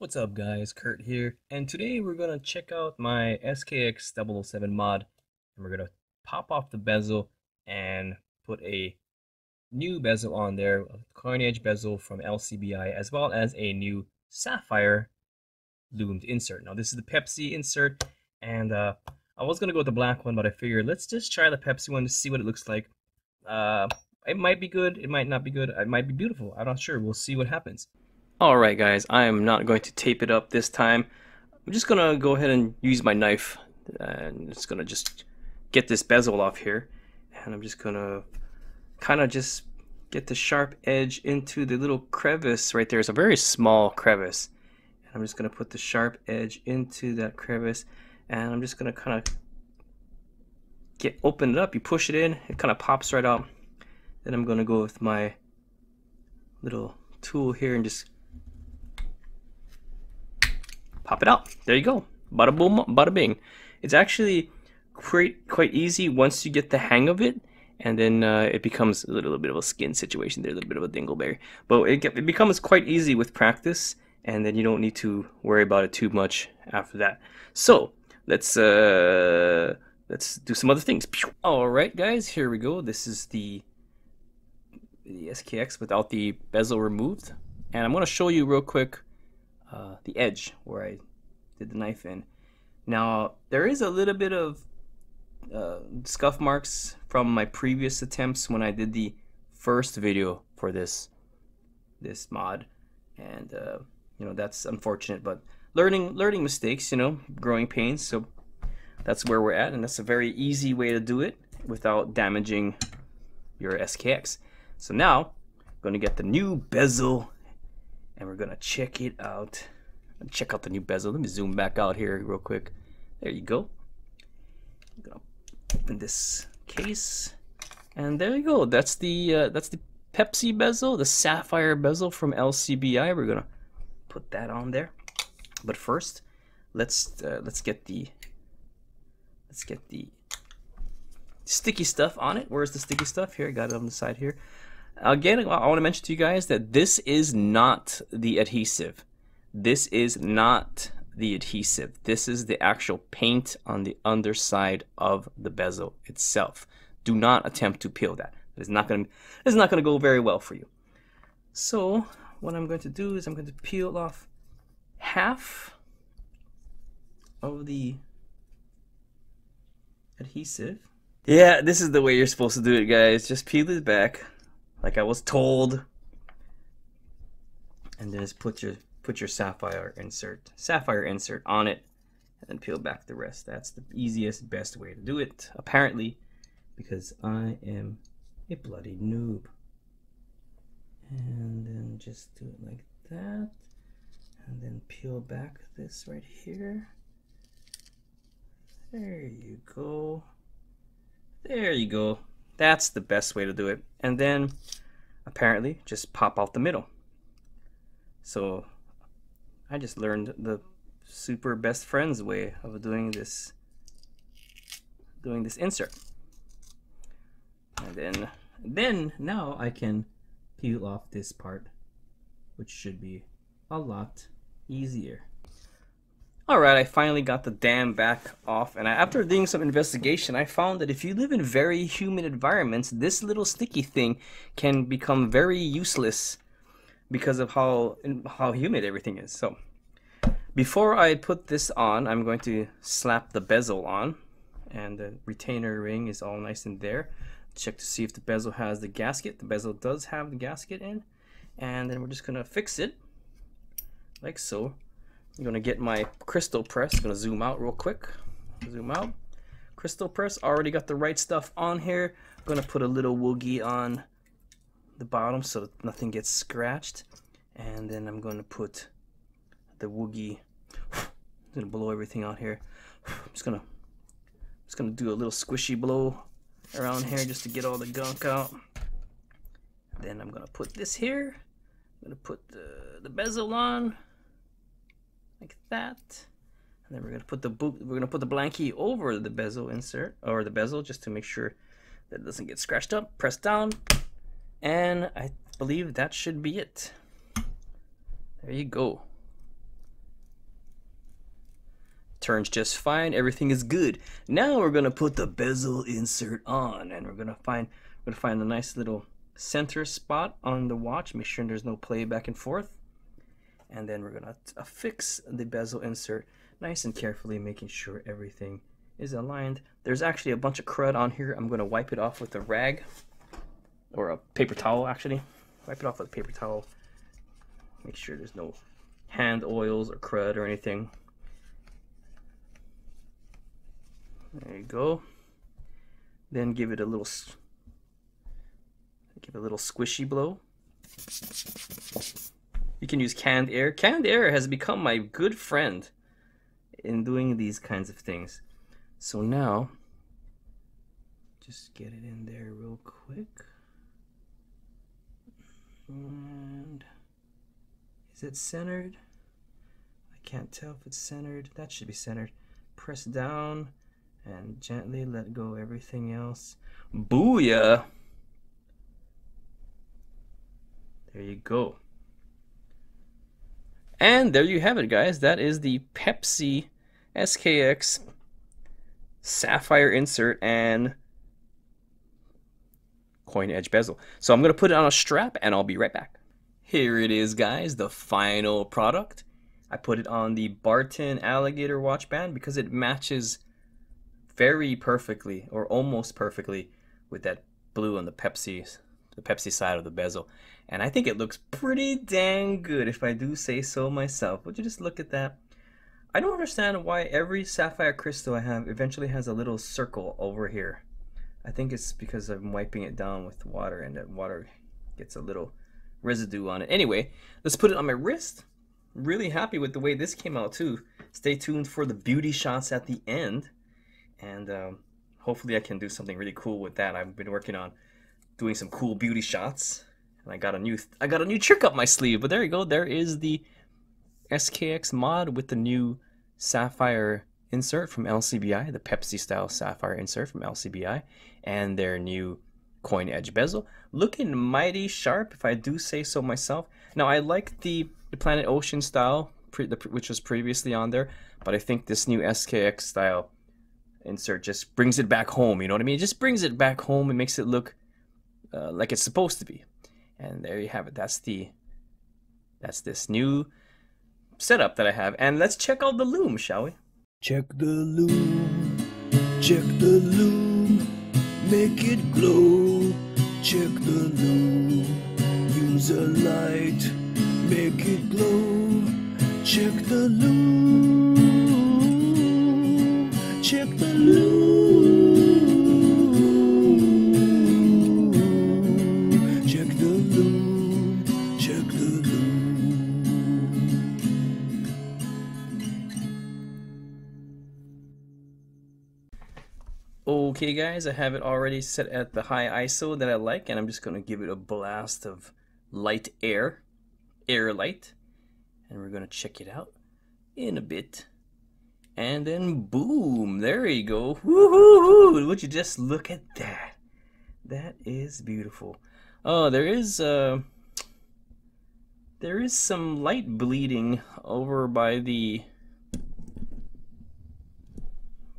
What's up guys, Kurt here, and today we're going to check out my SKX 007 mod, and we're going to pop off the bezel and put a new bezel on there, a coin edge bezel from LCBI, as well as a new sapphire lumed insert. Now this is the Pepsi insert, and uh, I was going to go with the black one, but I figured let's just try the Pepsi one to see what it looks like. Uh, it might be good, it might not be good, it might be beautiful, I'm not sure, we'll see what happens. Alright guys, I am not going to tape it up this time. I'm just going to go ahead and use my knife and it's going to just get this bezel off here. And I'm just going to kind of just get the sharp edge into the little crevice right there. It's a very small crevice. And I'm just going to put the sharp edge into that crevice and I'm just going to kind of get open it up. You push it in, it kind of pops right out. Then I'm going to go with my little tool here and just pop it out. There you go. Bada boom, bada bing. It's actually quite quite easy once you get the hang of it, and then uh, it becomes a little, little, bit of a skin situation there, a little bit of a dingleberry. But it, it becomes quite easy with practice, and then you don't need to worry about it too much after that. So let's uh, let's do some other things. All right, guys, here we go. This is the the SKX without the bezel removed, and I'm going to show you real quick uh, the edge where I did the knife in. Now there is a little bit of uh, scuff marks from my previous attempts when I did the first video for this this mod, and uh, you know that's unfortunate, but learning learning mistakes, you know, growing pains. So that's where we're at, and that's a very easy way to do it without damaging your SKX. So now, I'm going to get the new bezel and we're gonna check it out. Check out the new bezel. Let me zoom back out here real quick. There you go. I'm gonna open this case, and there you go. That's the uh, that's the Pepsi bezel, the sapphire bezel from LCBI. We're gonna put that on there. But first, let's uh, let's get the let's get the sticky stuff on it. Where's the sticky stuff? Here, I got it on the side here. Again, I want to mention to you guys that this is not the adhesive. This is not the adhesive. This is the actual paint on the underside of the bezel itself. Do not attempt to peel that. It's not going to it's not going to go very well for you. So, what I'm going to do is I'm going to peel off half of the adhesive. Yeah, this is the way you're supposed to do it, guys. Just peel it back like I was told. And then just put your put your sapphire insert sapphire insert on it and then peel back the rest. That's the easiest, best way to do it, apparently, because I am a bloody noob. And then just do it like that. And then peel back this right here. There you go. There you go. That's the best way to do it. And then apparently just pop out the middle. So I just learned the super best friends way of doing this doing this insert. And then then now I can peel off this part which should be a lot easier. Alright, I finally got the dam back off, and after doing some investigation, I found that if you live in very humid environments, this little sticky thing can become very useless because of how how humid everything is. So, before I put this on, I'm going to slap the bezel on, and the retainer ring is all nice and there. Check to see if the bezel has the gasket. The bezel does have the gasket in, and then we're just gonna fix it like so. I'm gonna get my crystal press. I'm gonna zoom out real quick. Zoom out. Crystal press. Already got the right stuff on here. I'm gonna put a little woogie on the bottom so nothing gets scratched. And then I'm gonna put the woogie. I'm gonna blow everything out here. I'm just gonna just gonna do a little squishy blow around here just to get all the gunk out. Then I'm gonna put this here. I'm gonna put the, the bezel on like that. And then we're gonna put the boot, we're gonna put the blankie over the bezel insert or the bezel just to make sure that it doesn't get scratched up. Press down, and I believe that should be it. There you go. turns just fine. Everything is good. Now we're gonna put the bezel insert on, and we're gonna find we're gonna find a nice little center spot on the watch. Make sure there's no play back and forth, and then we're gonna affix uh, the bezel insert nice and carefully, making sure everything is aligned. There's actually a bunch of crud on here. I'm gonna wipe it off with a rag or a paper towel actually. Wipe it off with a paper towel. Make sure there's no hand oils or crud or anything. There you go. Then give it a little give it a little squishy blow. You can use canned air. Canned air has become my good friend in doing these kinds of things. So now, just get it in there real quick. And is it centered? I can't tell if it's centered. That should be centered. Press down and gently let go everything else. Booyah! There you go. And there you have it, guys. That is the Pepsi SKX sapphire insert and coin edge bezel. So I'm going to put it on a strap and I'll be right back. Here it is, guys, the final product. I put it on the Barton Alligator watch band because it matches very perfectly or almost perfectly with that blue on the Pepsi the Pepsi side of the bezel. And I think it looks pretty dang good if I do say so myself. Would you just look at that? I don't understand why every sapphire crystal I have eventually has a little circle over here. I think it's because I'm wiping it down with water and that water gets a little residue on it. Anyway, let's put it on my wrist. Really happy with the way this came out too. Stay tuned for the beauty shots at the end. And um, hopefully I can do something really cool with that. I've been working on doing some cool beauty shots. And I got a new I got a new trick up my sleeve. But there you go. There is the SKX mod with the new sapphire insert from LCBI, the Pepsi style sapphire insert from LCBI, and their new coin edge bezel. Looking mighty sharp, if I do say so myself. Now, I like the, the Planet Ocean style, which was previously on there, but I think this new SKX style insert just brings it back home, you know what I mean? It just brings it back home and makes it look uh, like it's supposed to be. And there you have it. That's the that's this new setup that I have. And let's check out the lume, shall we? Check the lume, check the lume, make it glow. Check the lume, use a light, make it glow. Check the lume, check the lume. Okay guys, I have it already set at the high ISO that I like and I'm just going to give it a blast of light air, air light, and we're going to check it out in a bit. And then boom, there you go. Woohoo! Would you just look at that? That is beautiful. Oh, there is uh there is some light bleeding over by the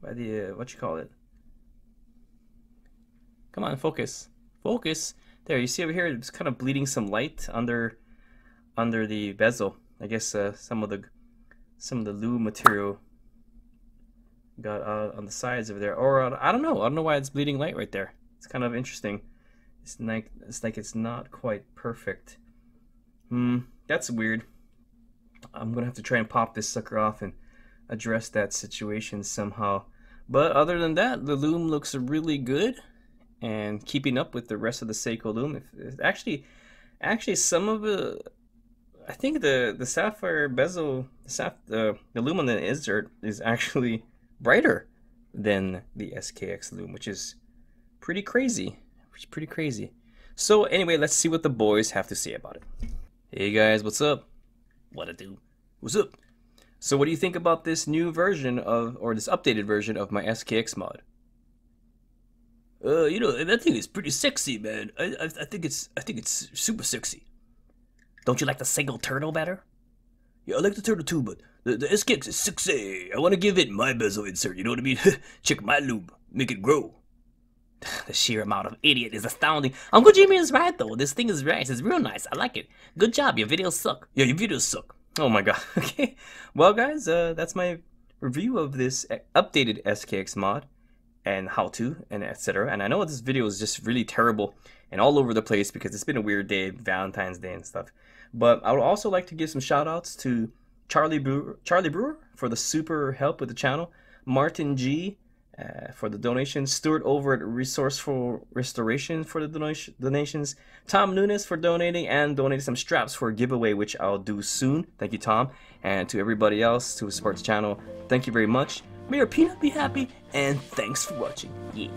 by the uh, what you call it Come on, focus. Focus. There, you see over here, it's kind of bleeding some light under under the bezel. I guess uh, some of the some of the glue material got uh, on the sides over there, or uh, I don't know. I don't know why it's bleeding light right there. It's kind of interesting. It's like it's like it's not quite perfect. Hmm, that's weird. I'm gonna have to try and pop this sucker off and address that situation somehow. But other than that, the lume looks really good and keeping up with the rest of the Seiko lume. If, if actually, actually, some of the, I think the the sapphire bezel, the sap, the the lume on the insert is actually brighter than the SKX lume, which is pretty crazy. Which is pretty crazy. So anyway, let's see what the boys have to say about it. Hey guys, what's up? What I do? What's up? So what do you think about this new version of, or this updated version of my SKX mod? Uh, you know that thing is pretty sexy, man. I, I, I think it's I think it's super sexy. Don't you like the single turtle better? Yeah, I like the turtle too, but the, the SKX is sexy. I want to give it my bezel insert, you know what I mean? Check my lube. Make it grow. The sheer amount of idiot is astounding. Uncle Jimmy is right though. This thing is nice. It's real nice. I like it. Good job. Your videos suck. Yeah, your videos suck. Oh my god. Okay. Well, guys, uh, that's my review of this updated SKX mod and how to and etc. And I know this video is just really terrible and all over the place because it's been a weird day, Valentine's Day and stuff. But I would also like to give some shout outs to Charlie Brewer, Charlie Brewer for the super help with the channel, Martin G uh, for the donations, Stuart over at Resourceful Restoration for the donation, donations, Tom Nunes for donating and donating some straps for a giveaway, which I'll do soon. Thank you, Tom. And to everybody else who supports the channel, thank you very much. May your peanut be happy, and thanks for watching. Yeah.